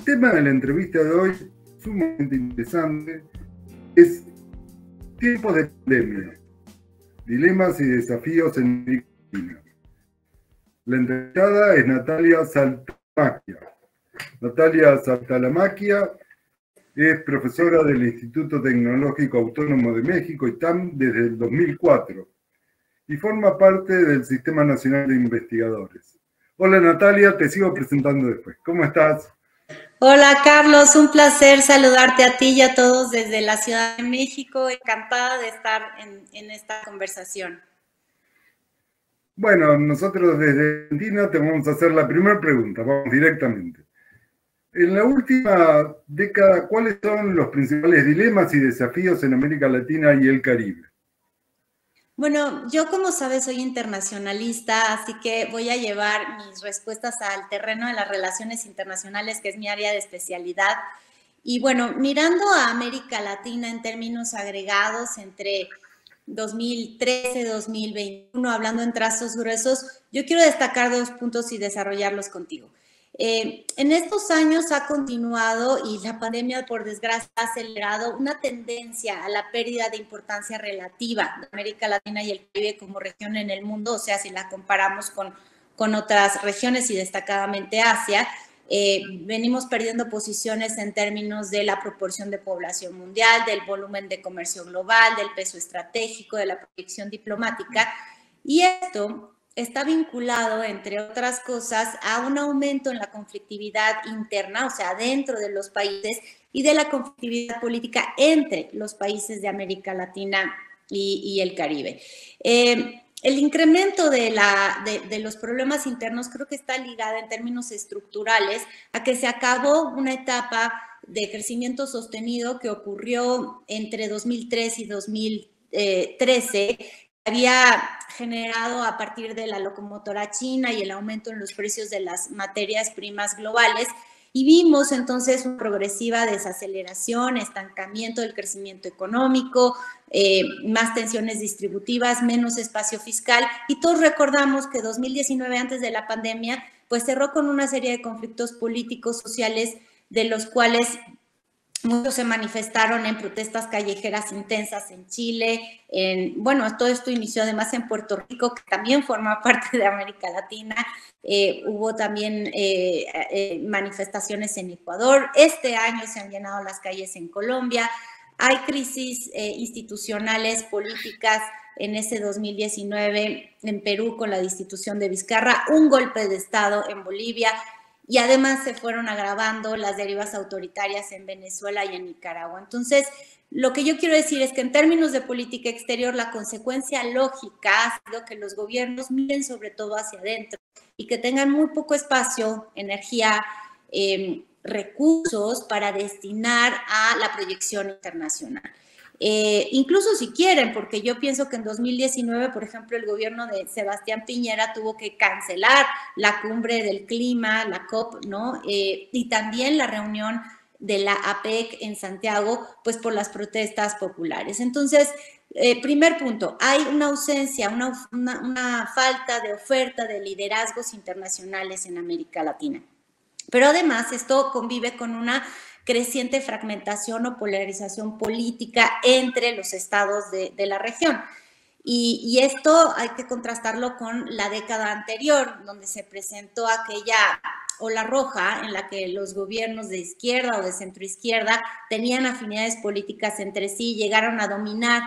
El tema de la entrevista de hoy, sumamente interesante, es tiempos de pandemia, dilemas y desafíos en Argentina. La entrevistada es Natalia Saltamaquia. Natalia Saltalamaquia es profesora del Instituto Tecnológico Autónomo de México, ITAM, desde el 2004 y forma parte del Sistema Nacional de Investigadores. Hola Natalia, te sigo presentando después. ¿Cómo estás? Hola Carlos, un placer saludarte a ti y a todos desde la Ciudad de México. Encantada de estar en, esta conversación. Bueno, nosotros desde Argentina te vamos a hacer la primera pregunta, vamos directamente. En la última década, ¿cuáles son los principales dilemas y desafíos en América Latina y el Caribe? Bueno, yo como sabes soy internacionalista, así que voy a llevar mis respuestas al terreno de las relaciones internacionales, que es mi área de especialidad. Y bueno, mirando a América Latina en términos agregados entre 2013, 2021, hablando en trazos gruesos, yo quiero destacar dos puntos y desarrollarlos contigo. Eh, en estos años ha continuado y la pandemia, por desgracia, ha acelerado una tendencia a la pérdida de importancia relativa de América Latina y el Caribe como región en el mundo, o sea, si la comparamos con, con otras regiones y destacadamente Asia, eh, venimos perdiendo posiciones en términos de la proporción de población mundial, del volumen de comercio global, del peso estratégico, de la proyección diplomática. Y esto está vinculado, entre otras cosas, a un aumento en la conflictividad interna, o sea, dentro de los países, y de la conflictividad política entre los países de América Latina y, el Caribe. Eh, el incremento de, de, los problemas internos creo que está ligado en términos estructurales a que se acabó una etapa de crecimiento sostenido que ocurrió entre 2003 y 2013 había generado a partir de la locomotora china y el aumento en los precios de las materias primas globales. Y vimos entonces una progresiva desaceleración, estancamiento del crecimiento económico, eh, más tensiones distributivas, menos espacio fiscal. Y todos recordamos que 2019, antes de la pandemia, pues cerró con una serie de conflictos políticos, sociales, de los cuales Muchos se manifestaron en protestas callejeras intensas en Chile. En, bueno, todo esto inició además en Puerto Rico, que también forma parte de América Latina. Eh, hubo también eh, eh, manifestaciones en Ecuador. Este año se han llenado las calles en Colombia. Hay crisis institucionales, políticas en ese 2019 en Perú con la destitución de Vizcarra, un golpe de Estado en Bolivia y además se fueron agravando las derivas autoritarias en Venezuela y en Nicaragua. Entonces, lo que yo quiero decir es que en términos de política exterior, la consecuencia lógica ha sido que los gobiernos miren sobre todo hacia adentro y que tengan muy poco espacio, energía, em, recursos para destinar a la proyección internacional. Eh, incluso si quieren, porque yo pienso que en 2019, por ejemplo, el gobierno de Sebastián Piñera tuvo que cancelar la cumbre del clima, la COP, ¿no? Eh, y también la reunión de la APEC en Santiago, pues por las protestas populares. Entonces, eh, primer punto, hay una ausencia, una, una falta de oferta de liderazgos internacionales en América Latina. Pero además esto convive con una creciente fragmentación o polarización política entre los estados de, la región. Y, esto hay que contrastarlo con la década anterior, donde se presentó aquella ola roja en la que los gobiernos de izquierda o de centroizquierda tenían afinidades políticas entre sí, llegaron a dominar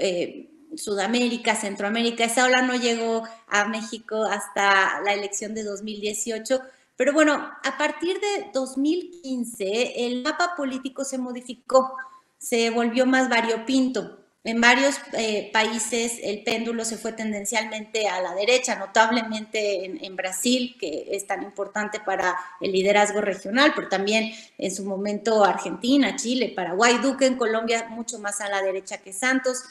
eh, Sudamérica, Centroamérica. Esa ola no llegó a México hasta la elección de 2018, pero bueno, a partir de 2015 el mapa político se modificó, se volvió más variopinto. En varios eh, países el péndulo se fue tendencialmente a la derecha, notablemente en, Brasil, que es tan importante para el liderazgo regional, pero también en su momento Argentina, Chile, Paraguay, Duque en Colombia, mucho más a la derecha que Santos.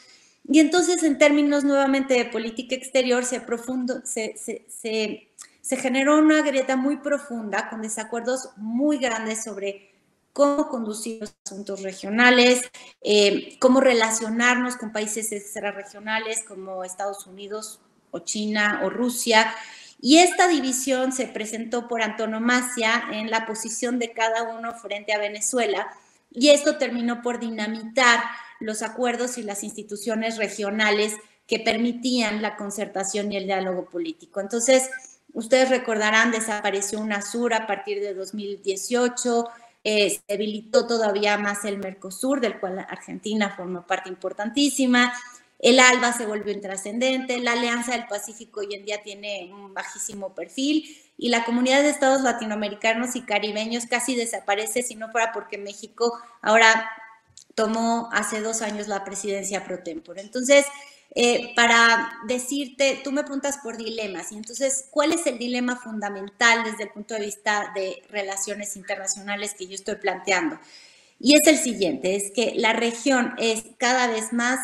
Y entonces, en términos nuevamente de política exterior, se, profundo, se, se se generó una grieta muy profunda con desacuerdos muy grandes sobre cómo conducir los asuntos regionales, eh, cómo relacionarnos con países extrarregionales como Estados Unidos o China o Rusia. Y esta división se presentó por antonomasia en la posición de cada uno frente a Venezuela y esto terminó por dinamitar los acuerdos y las instituciones regionales que permitían la concertación y el diálogo político. Entonces, ustedes recordarán, desapareció UNASUR a partir de 2018, eh, se debilitó todavía más el Mercosur, del cual Argentina formó parte importantísima, el ALBA se volvió intrascendente, la Alianza del Pacífico hoy en día tiene un bajísimo perfil y la comunidad de estados latinoamericanos y caribeños casi desaparece si no fuera porque México ahora tomó hace dos años la presidencia pro tempore. Entonces, eh, para decirte, tú me preguntas por dilemas, y entonces, ¿cuál es el dilema fundamental desde el punto de vista de relaciones internacionales que yo estoy planteando? Y es el siguiente, es que la región es cada vez más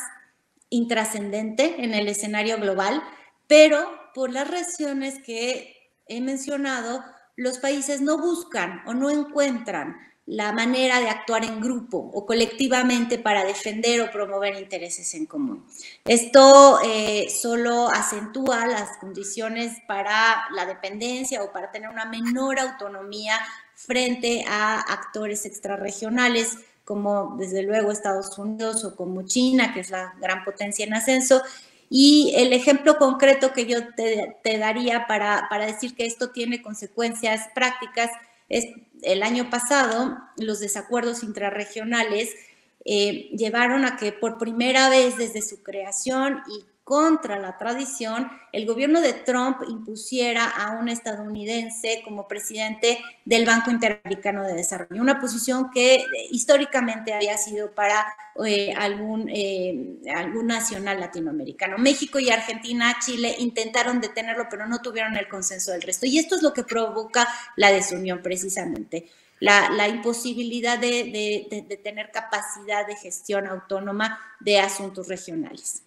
intrascendente en el escenario global, pero por las razones que he mencionado, los países no buscan o no encuentran la manera de actuar en grupo o colectivamente para defender o promover intereses en común. Esto eh, solo acentúa las condiciones para la dependencia o para tener una menor autonomía frente a actores extrarregionales como desde luego Estados Unidos o como China, que es la gran potencia en ascenso. Y el ejemplo concreto que yo te, daría para, para decir que esto tiene consecuencias prácticas es el año pasado los desacuerdos intrarregionales eh, llevaron a que por primera vez desde su creación y contra la tradición, el gobierno de Trump impusiera a un estadounidense como presidente del Banco Interamericano de Desarrollo, una posición que históricamente había sido para eh, algún, eh, algún nacional latinoamericano. México y Argentina, Chile intentaron detenerlo, pero no tuvieron el consenso del resto. Y esto es lo que provoca la desunión precisamente. La, imposibilidad de tener capacidad de gestión autónoma de asuntos regionales.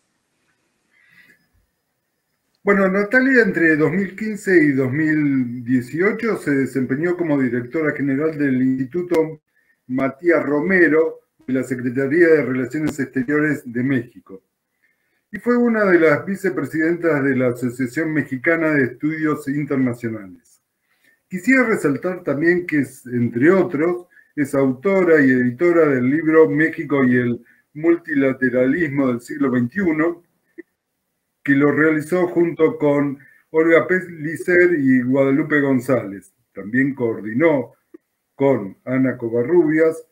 Bueno, Natalia entre 2015 y 2018 se desempeñó como directora general del Instituto Matías Romero de la Secretaría de Relaciones Exteriores de México y fue una de las vicepresidentas de la Asociación Mexicana de Estudios Internacionales. Quisiera resaltar también que, entre otros, es autora y editora del libro México y el multilateralismo del siglo XXI, que lo realizó junto con Olga Pellicer y Guadalupe González. También coordinó con Ana Covarrubias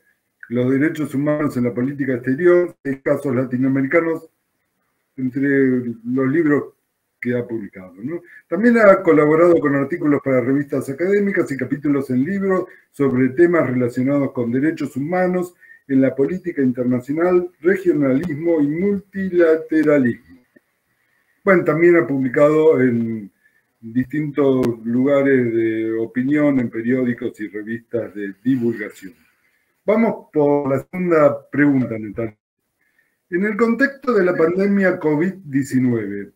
los derechos humanos en la política exterior, en casos latinoamericanos, entre los libros que ha publicado. También ha colaborado con artículos para revistas académicas y capítulos en libros sobre temas relacionados con derechos humanos en la política internacional, regionalismo y multilateralismo. Bueno, también ha publicado en distintos lugares de opinión, en periódicos y revistas de divulgación. Vamos por la segunda pregunta, Natalia. En el contexto de la pandemia COVID-19,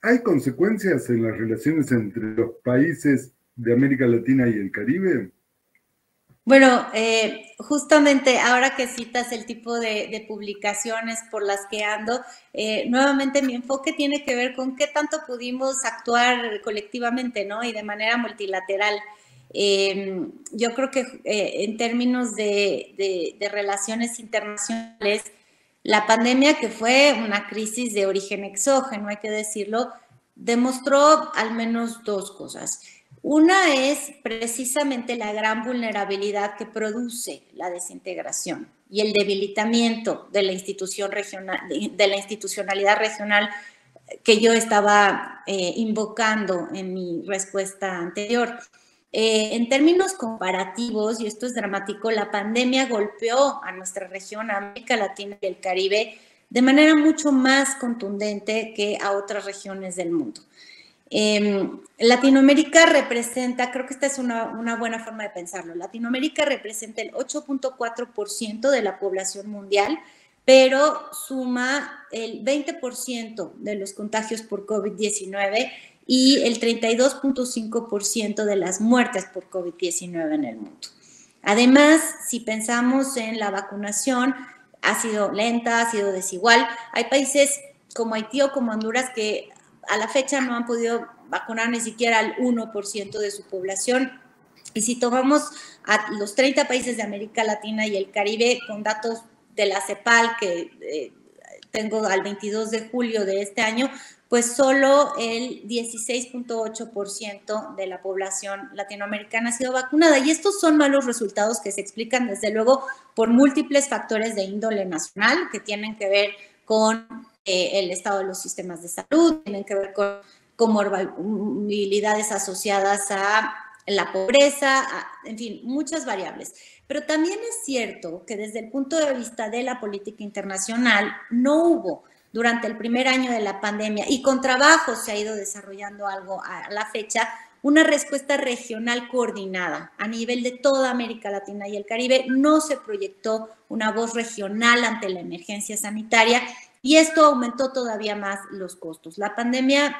¿hay consecuencias en las relaciones entre los países de América Latina y el Caribe? Bueno, eh, justamente ahora que citas el tipo de, publicaciones por las que ando, eh, nuevamente mi enfoque tiene que ver con qué tanto pudimos actuar colectivamente, ¿no? Y de manera multilateral. Em, yo creo que eh, en términos de, de relaciones internacionales, la pandemia, que fue una crisis de origen exógeno, hay que decirlo, demostró al menos dos cosas. Una es precisamente la gran vulnerabilidad que produce la desintegración y el debilitamiento de la, institución regional, de la institucionalidad regional que yo estaba eh, invocando en mi respuesta anterior. Eh, en términos comparativos, y esto es dramático, la pandemia golpeó a nuestra región, América Latina y el Caribe, de manera mucho más contundente que a otras regiones del mundo. Em, Latinoamérica representa, creo que esta es una, buena forma de pensarlo, Latinoamérica representa el 8.4% de la población mundial, pero suma el 20% de los contagios por COVID-19 y el 32.5% de las muertes por COVID-19 en el mundo. Además, si pensamos en la vacunación, ha sido lenta, ha sido desigual. Hay países como Haití o como Honduras que a la fecha no han podido vacunar ni siquiera al 1% de su población. Y si tomamos a los 30 países de América Latina y el Caribe con datos de la CEPAL que eh, tengo al 22 de julio de este año, pues solo el 16.8% de la población latinoamericana ha sido vacunada. Y estos son malos resultados que se explican desde luego por múltiples factores de índole nacional que tienen que ver con eh, el estado de los sistemas de salud, tienen que ver con comorbilidades asociadas a la pobreza, en fin, muchas variables. Pero también es cierto que desde el punto de vista de la política internacional no hubo durante el primer año de la pandemia y con trabajo se ha ido desarrollando algo a la fecha, una respuesta regional coordinada a nivel de toda América Latina y el Caribe. No se proyectó una voz regional ante la emergencia sanitaria y esto aumentó todavía más los costos. La pandemia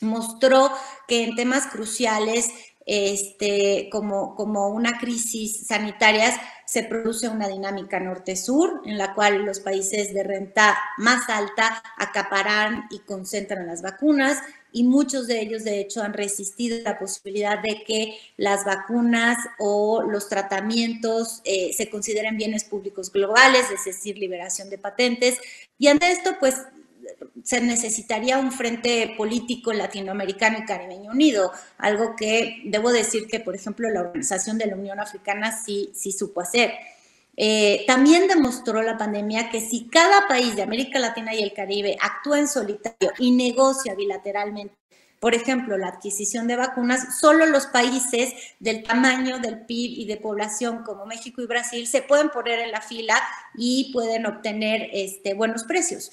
mostró que en temas cruciales este, como, como una crisis sanitaria, se produce una dinámica norte-sur en la cual los países de renta más alta acaparan y concentran las vacunas y muchos de ellos de hecho han resistido la posibilidad de que las vacunas o los tratamientos eh, se consideren bienes públicos globales, es decir, liberación de patentes. Y ante esto, pues se necesitaría un frente político latinoamericano y caribeño unido, algo que debo decir que, por ejemplo, la Organización de la Unión Africana sí, sí supo hacer. Eh, también demostró la pandemia que si cada país de América Latina y el Caribe actúa en solitario y negocia bilateralmente, por ejemplo, la adquisición de vacunas, solo los países del tamaño del PIB y de población como México y Brasil se pueden poner en la fila y pueden obtener este, buenos precios.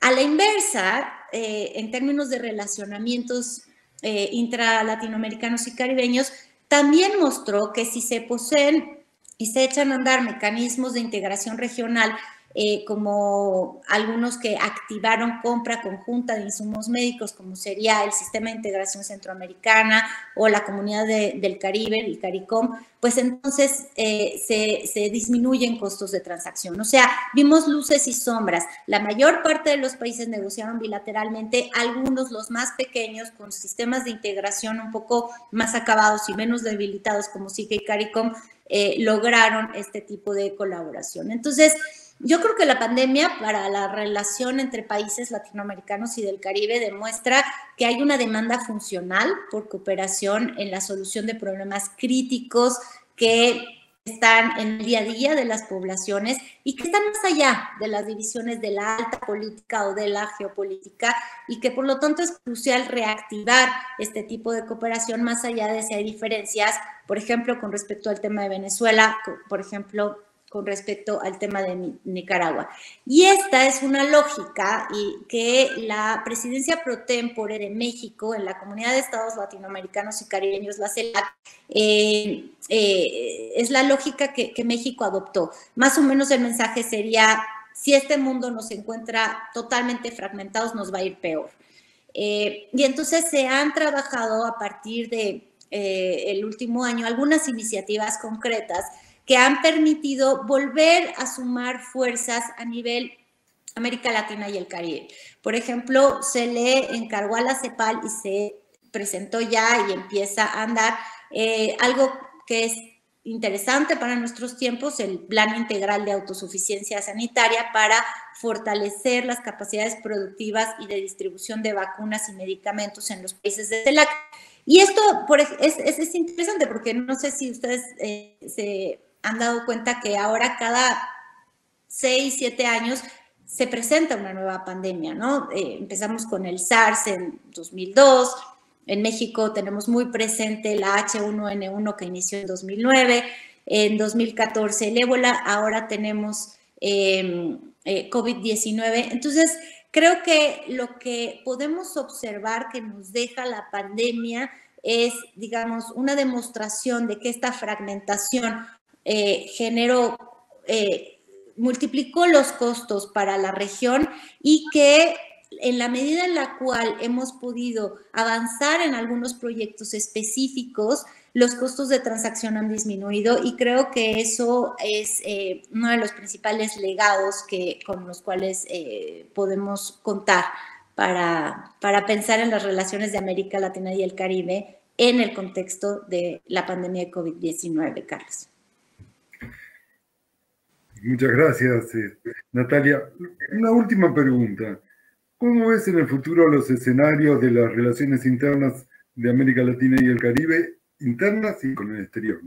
A la inversa, eh, en términos de relacionamientos eh, intra-latinoamericanos y caribeños, también mostró que si se poseen y se echan a andar mecanismos de integración regional eh, como algunos que activaron compra conjunta de insumos médicos, como sería el Sistema de Integración Centroamericana o la Comunidad del Caribe, el CARICOM, pues entonces eh, se, disminuyen costos de transacción. O sea, vimos luces y sombras. La mayor parte de los países negociaron bilateralmente, algunos, los más pequeños, con sistemas de integración un poco más acabados y menos debilitados como SICA y CARICOM, eh, lograron este tipo de colaboración. Entonces, yo creo que la pandemia para la relación entre países latinoamericanos y del Caribe demuestra que hay una demanda funcional por cooperación en la solución de problemas críticos que están en el día a día de las poblaciones y que están más allá de las divisiones de la alta política o de la geopolítica y que por lo tanto es crucial reactivar este tipo de cooperación más allá de si hay diferencias, por ejemplo, con respecto al tema de Venezuela, por ejemplo, con respecto al tema de Nicaragua. Y esta es una lógica y que la presidencia pro tempore de México en la Comunidad de Estados Latinoamericanos y Caribeños, la CELAC, eh, eh, es la lógica que, México adoptó. Más o menos el mensaje sería, si este mundo nos encuentra totalmente fragmentados, nos va a ir peor. Eh, y entonces se han trabajado a partir de el último año algunas iniciativas concretas que han permitido volver a sumar fuerzas a nivel América Latina y el Caribe. Por ejemplo, se le encargó a la CEPAL y se presentó ya y empieza a andar eh, algo que es interesante para nuestros tiempos, el Plan Integral de Autosuficiencia Sanitaria para fortalecer las capacidades productivas y de distribución de vacunas y medicamentos en los países de CELAC. Y esto es, interesante porque no sé si ustedes eh, se han dado cuenta que ahora cada seis, siete años se presenta una nueva pandemia, ¿no? Eh, empezamos con el SARS en 2002, en México tenemos muy presente la H1N1 que inició en 2009, en 2014 el ébola, ahora tenemos em, eh, COVID-19. Entonces, creo que lo que podemos observar que nos deja la pandemia es, digamos, una demostración de que esta fragmentación eh, generó, eh, multiplicó los costos para la región y que en la medida en la cual hemos podido avanzar en algunos proyectos específicos, los costos de transacción han disminuido y creo que eso es eh, uno de los principales legados que, con los cuales podemos contar para, para pensar en las relaciones de América Latina y el Caribe en el contexto de la pandemia de COVID-19, Carlos. Muchas gracias, eh, Natalia. Una última pregunta. ¿Cómo ves en el futuro los escenarios de las relaciones internas de América Latina y el Caribe, internas y con el exterior?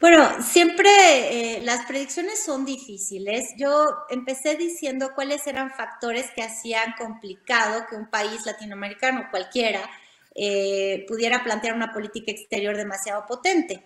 Bueno, siempre eh, las predicciones son difíciles. Yo empecé diciendo cuáles eran factores que hacían complicado que un país latinoamericano cualquiera eh, pudiera plantear una política exterior demasiado potente.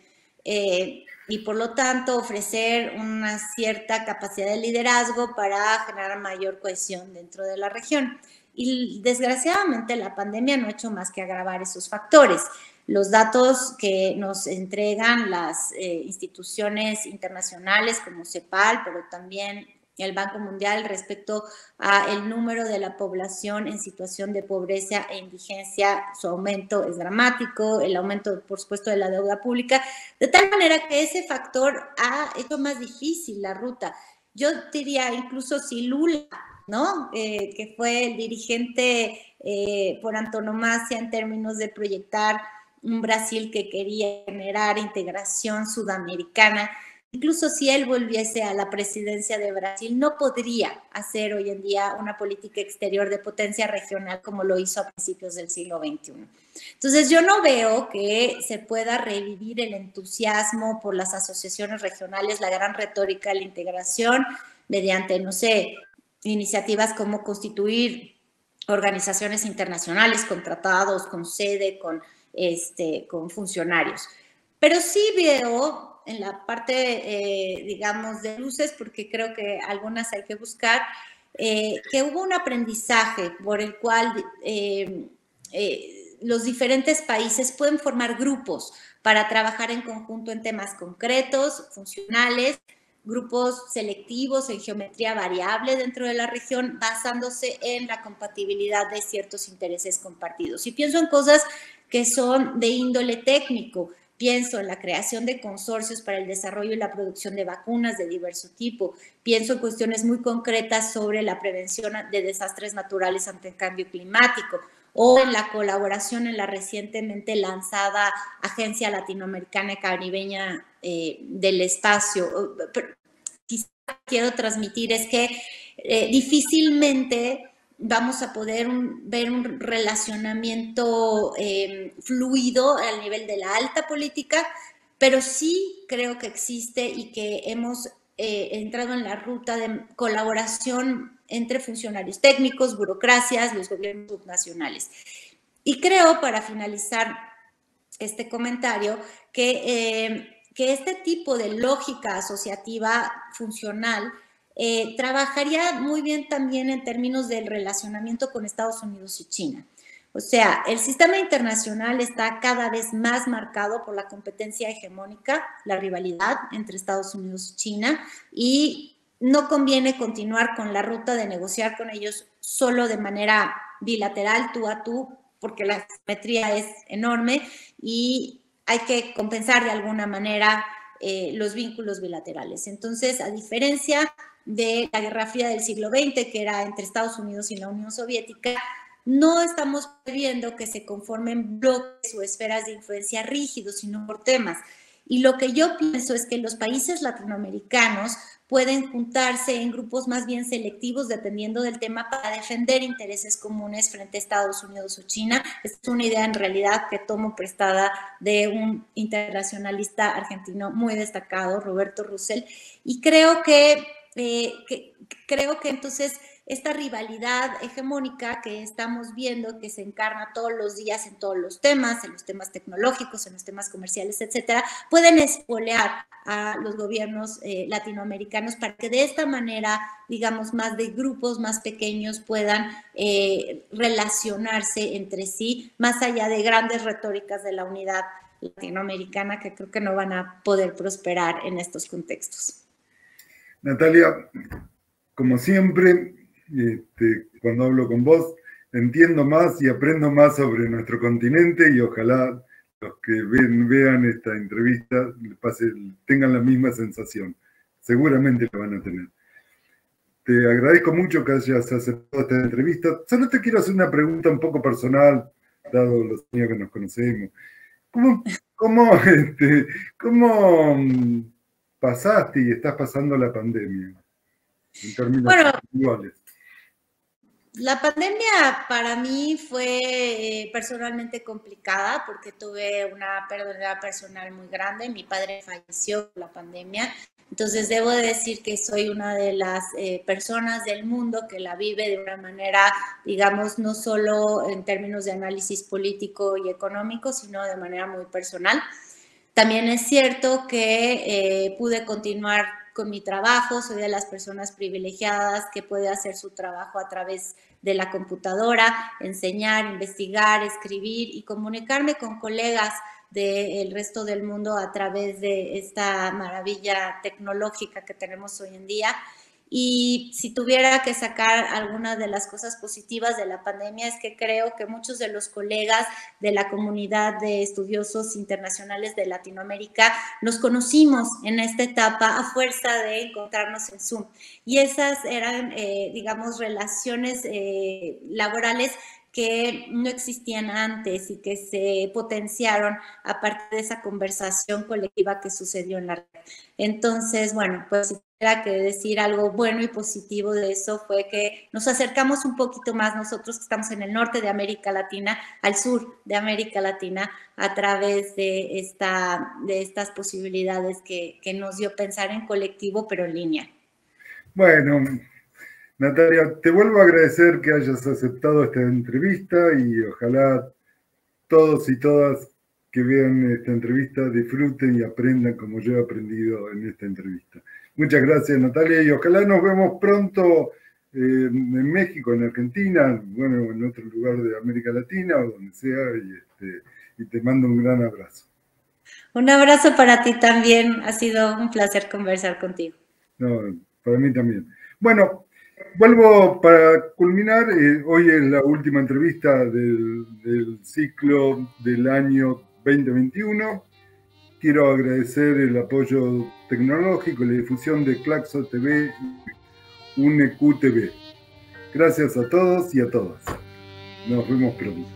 Y por lo tanto ofrecer una cierta capacidad de liderazgo para generar mayor cohesión dentro de la región. Y desgraciadamente la pandemia no ha hecho más que agravar esos factores. Los datos que nos entregan las eh, instituciones internacionales como CEPAL, pero también el Banco Mundial respecto a el número de la población en situación de pobreza e indigencia, su aumento es dramático, el aumento, por supuesto, de la deuda pública, de tal manera que ese factor ha hecho más difícil la ruta. Yo diría, incluso si Lula, ¿no? Eh, que fue el dirigente eh, por antonomasia en términos de proyectar un Brasil que quería generar integración sudamericana, Incluso si él volviese a la presidencia de Brasil, no podría hacer hoy en día una política exterior de potencia regional como lo hizo a principios del siglo XXI. Entonces, yo no veo que se pueda revivir el entusiasmo por las asociaciones regionales, la gran retórica de la integración, mediante, no sé, iniciativas como constituir organizaciones internacionales con tratados, con sede, con, este, con funcionarios. Pero sí veo en la parte, eh, digamos, de luces, porque creo que algunas hay que buscar, eh, que hubo un aprendizaje por el cual eh, los diferentes países pueden formar grupos para trabajar en conjunto en temas concretos, funcionales, grupos selectivos en geometría variable dentro de la región, basándose en la compatibilidad de ciertos intereses compartidos. Y pienso en cosas que son de índole técnico, Pienso en la creación de consorcios para el desarrollo y la producción de vacunas de diverso tipo. Pienso en cuestiones muy concretas sobre la prevención de desastres naturales ante el cambio climático o en la colaboración en la recientemente lanzada Agencia Latinoamericana Caribeña eh, del Espacio. Quizá quiero transmitir es que eh, difícilmente vamos a poder ver un relacionamiento em, fluido al nivel de la alta política, pero sí creo que existe y que hemos eh, entrado en la ruta de colaboración entre funcionarios técnicos, burocracias, los gobiernos subnacionales. Y creo, para finalizar este comentario, que, em, que este tipo de lógica asociativa funcional eh, trabajaría muy bien también en términos del relacionamiento con Estados Unidos y China. O sea, el sistema internacional está cada vez más marcado por la competencia hegemónica, la rivalidad entre Estados Unidos y China, y no conviene continuar con la ruta de negociar con ellos solo de manera bilateral, tú a tú, porque la simetría es enorme y hay que compensar de alguna manera eh, los vínculos bilaterales. Entonces, a diferencia de la Guerra Fría del siglo XX, que era entre Estados Unidos y la Unión Soviética, no estamos viendo que se conformen bloques o esferas de influencia rígidos, sino por temas. Y lo que yo pienso es que los países latinoamericanos pueden juntarse en grupos más bien selectivos dependiendo del tema para defender intereses comunes frente a Estados Unidos o China. Es una idea en realidad que tomo prestada de un internacionalista argentino muy destacado, Roberto Russell, y creo que eh, que, creo que entonces esta rivalidad hegemónica que estamos viendo, que se encarna todos los días en todos los temas, en los temas tecnológicos, en los temas comerciales, etcétera, pueden espolear a los gobiernos eh, latinoamericanos para que de esta manera, digamos, más de grupos más pequeños puedan eh, relacionarse entre sí, más allá de grandes retóricas de la unidad latinoamericana que creo que no van a poder prosperar en estos contextos. Natalia, como siempre, este, cuando hablo con vos, entiendo más y aprendo más sobre nuestro continente y ojalá los que vean esta entrevista tengan la misma sensación. Seguramente lo van a tener. te agradezco mucho que hayas aceptado esta entrevista. Solo te quiero hacer una pregunta un poco personal, dado los años que nos conocemos. ¿Cómo, cómo, este, pasaste y estás pasando la pandemia? En términos bueno, La pandemia para mí fue eh, personalmente complicada porque tuve una pérdida personal muy grande. Mi padre falleció por la pandemia entonces, debo decir que soy una de las eh, personas del mundo que la vive de una manera, digamos, no solo en términos de análisis político y económico, sino de manera muy personal. También es cierto que eh, pude continuar con mi trabajo, soy de las personas privilegiadas que puede hacer su trabajo a través de la computadora, enseñar, investigar, escribir y comunicarme con colegas del resto del mundo a través de esta maravilla tecnológica que tenemos hoy en día. Y si tuviera que sacar algunas de las cosas positivas de la pandemia es que creo que muchos de los colegas de la comunidad de estudiosos internacionales de Latinoamérica nos conocimos en esta etapa a fuerza de encontrarnos en Zoom. Y esas eran, eh, digamos, relaciones eh, laborales que no existían antes y que se potenciaron a partir de esa conversación colectiva que sucedió en la red. Entonces, bueno, pues que decir algo bueno y positivo de eso fue que nos acercamos un poquito más nosotros que estamos en el norte de América Latina al sur de América Latina a través de, esta, de estas posibilidades que, que nos dio pensar en colectivo pero en línea. Bueno, Natalia, te vuelvo a agradecer que hayas aceptado esta entrevista y ojalá todos y todas que vean esta entrevista disfruten y aprendan como yo he aprendido en esta entrevista. Muchas gracias Natalia y ojalá nos vemos pronto eh, en México, en Argentina, bueno, en otro lugar de América Latina o donde sea y, este, y te mando un gran abrazo. Un abrazo para ti también, ha sido un placer conversar contigo. No, para mí también. Bueno, Vuelvo para culminar. Eh, hoy es la última entrevista del, ciclo del año 2021. Quiero agradecer el apoyo tecnológico y la difusión de Claxo TV y UNEQ TV. Gracias a todos y a todas. Nos vemos pronto.